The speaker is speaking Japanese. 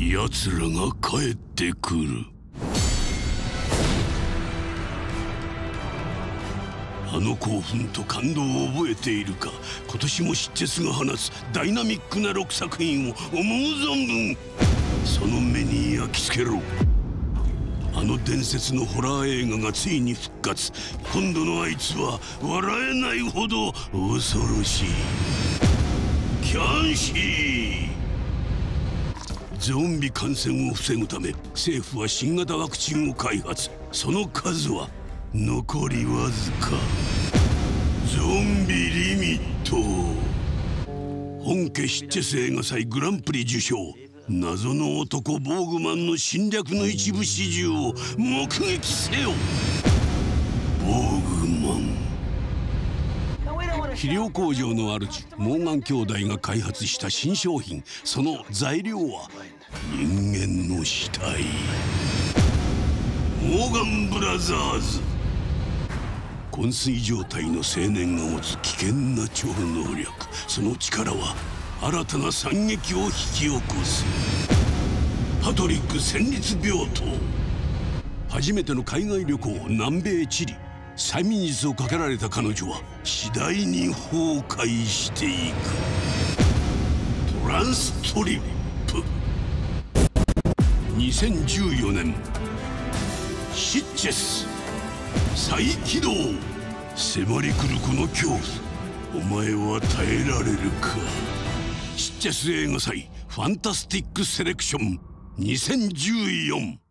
奴らが帰ってくる。あの興奮と感動を覚えているか今年もシッチェスが放つダイナミックな6作品を思う存分その目に焼き付けろ。あの伝説のホラー映画がついに復活。今度のあいつは笑えないほど恐ろしい。キャンシー。ゾンビ感染を防ぐため政府は新型ワクチンを開発。その数は残りわずか。ゾンビリミット。本家シッチェス映画祭グランプリ受賞。謎の男ボーグマンの侵略の一部始終を目撃せよ。ボーグマン。肥料工場の主モーガン兄弟が開発した新商品。その材料は人間の死体。モーガンブラザーズ。昏睡状態の青年が持つ危険な超能力。その力は新たな惨劇を引き起こす。パトリック戦慄病棟。初めての海外旅行南米チリ。催眠術をかけられた彼女は次第に崩壊していく。トランストリップ。2014年シッチェス。再起動。迫り来るこの恐怖。お前は耐えられるか。シッチェス映画祭。ファンタスティックセレクション。2014